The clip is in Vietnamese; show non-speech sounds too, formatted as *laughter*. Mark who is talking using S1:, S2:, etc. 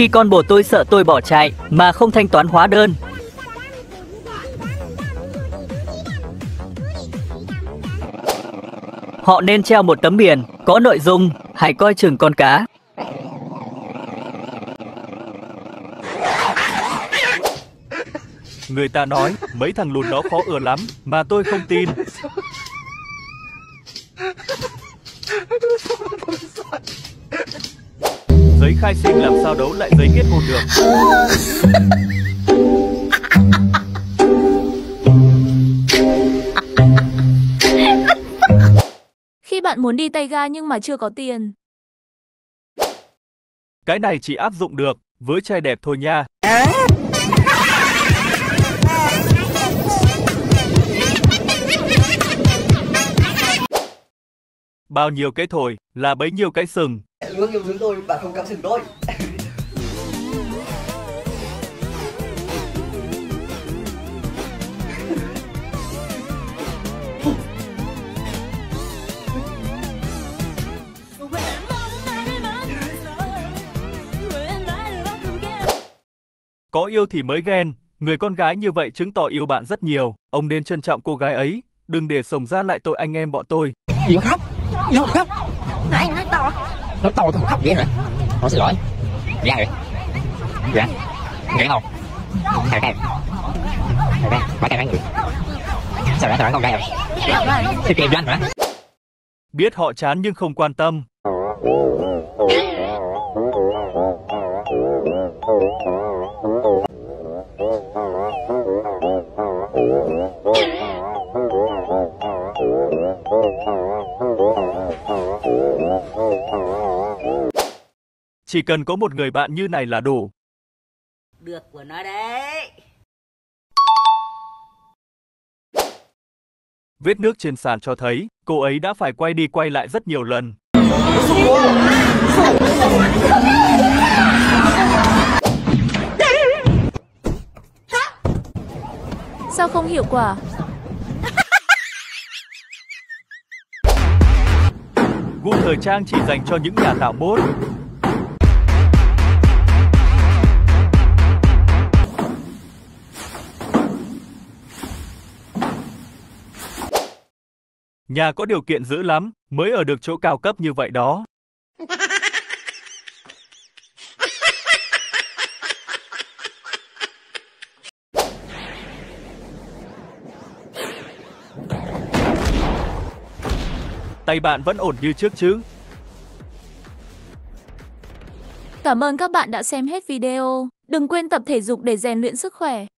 S1: Khi con bồ tôi sợ tôi bỏ chạy mà không thanh toán hóa đơn. Họ nên treo một tấm biển có nội dung hãy coi chừng con cá.
S2: Người ta nói mấy thằng lùn đó khó ưa lắm mà tôi không tin. *laughs* Giấy khai sinh làm sao đấu lại giấy kết hôn được. *laughs*
S3: Khi bạn muốn đi tay ga nhưng mà chưa có tiền.
S2: Cái này chỉ áp dụng được với trai đẹp thôi nha. Bao nhiêu cái thổi là bấy nhiêu cái sừng.
S4: Lương yêu thương tôi, bạn không cắm sừng tôi.
S2: Có yêu thì mới ghen, người con gái như vậy chứng tỏ yêu bạn rất nhiều. Ông nên trân trọng cô gái ấy, đừng để sống ra lại tội anh em bọn tôi.
S5: Con khóc? Con khóc? Nói to. Tôi khóc vậy hả? Thôi xin lỗi. Ra rồi. Dạ. Gãy không? Thầy. Thầy thầy. Bà thầy mấy người. Sao đã thầy không ra rồi? Thì kìm cho anh hả?
S2: Biết họ chán nhưng không quan tâm. *laughs* Chỉ cần có một người bạn như này là đủ.
S4: Được của nó đấy.
S2: Vết nước trên sàn cho thấy cô ấy đã phải quay đi quay lại rất nhiều lần.
S3: Sao không hiệu quả?
S2: Gu thời trang chỉ dành cho những nhà tạo mốt. Nhà có điều kiện dữ lắm, mới ở được chỗ cao cấp như vậy đó. Tay bạn vẫn ổn như trước chứ?
S3: Cảm ơn các bạn đã xem hết video. Đừng quên tập thể dục để rèn luyện sức khỏe.